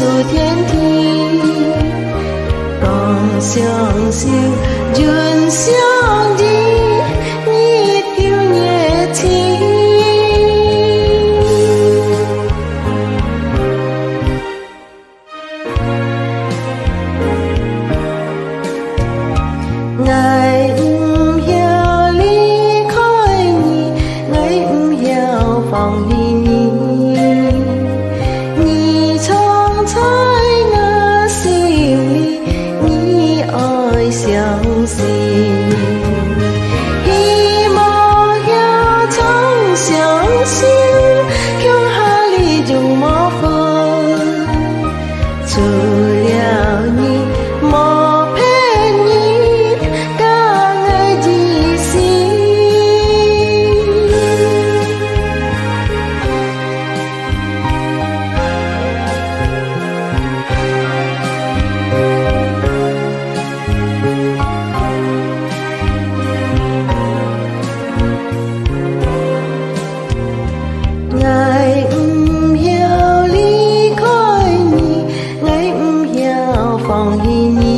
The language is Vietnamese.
dù thiên thi còn xiang xiang duyên xiang đi nhị tiêu nhẹ thi ngài hiểu ly khói nhị ngài hiểu phòng đi longing